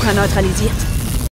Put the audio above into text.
Connor neutralisiert.